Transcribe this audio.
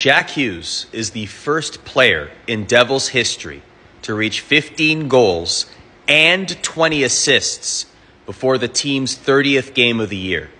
Jack Hughes is the first player in Devils history to reach 15 goals and 20 assists before the team's 30th game of the year.